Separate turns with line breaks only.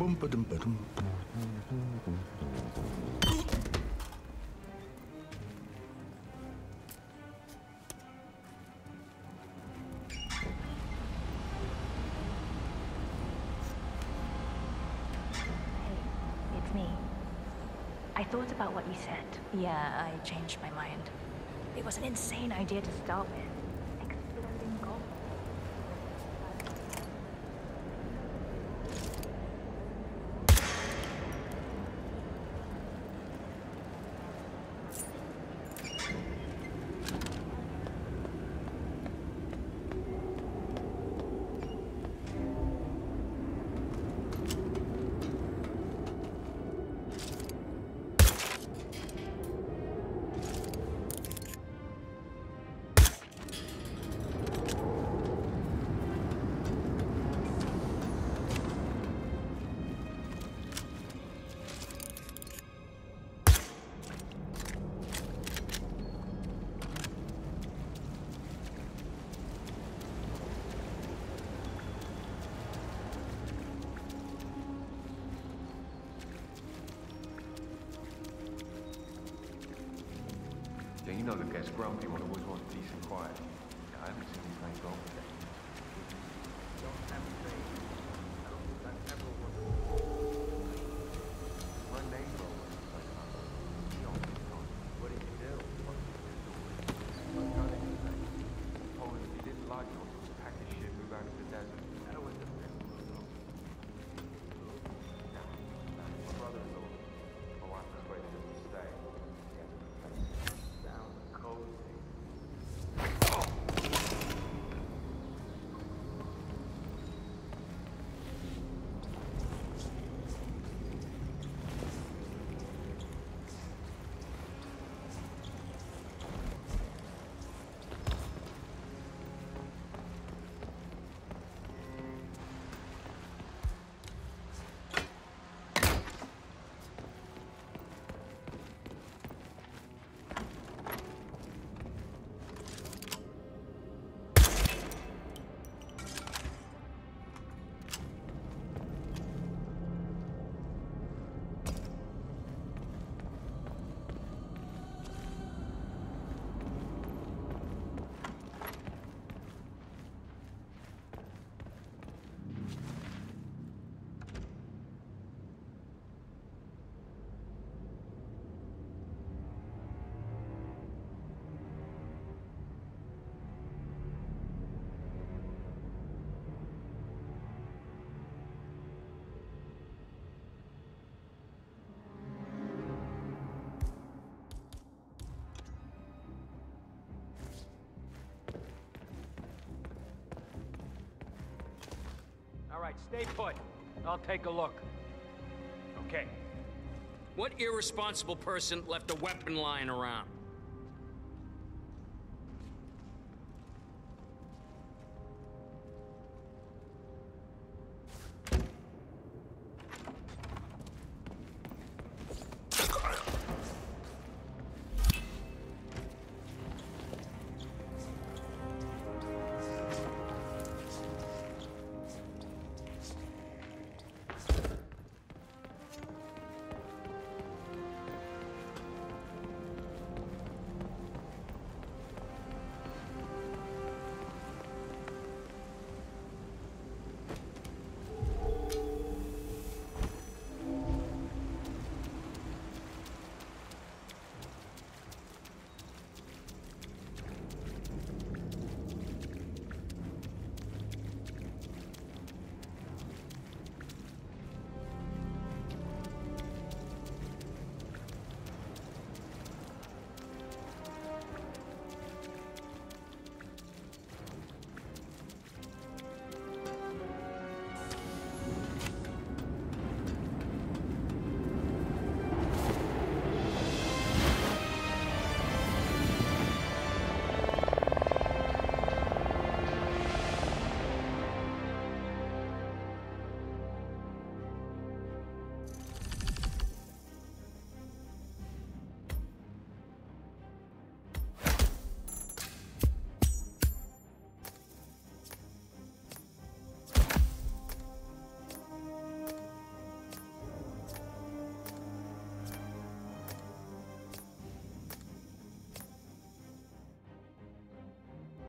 Boom, ba-dum, ba-dum.
Thought about what you said. Yeah, I changed my mind. It was an insane idea to start with.
That gets grumpy when always wants peace and quiet. I haven't seen you play golf today.
Stay put. I'll take a look. Okay.
What irresponsible person left a weapon lying around?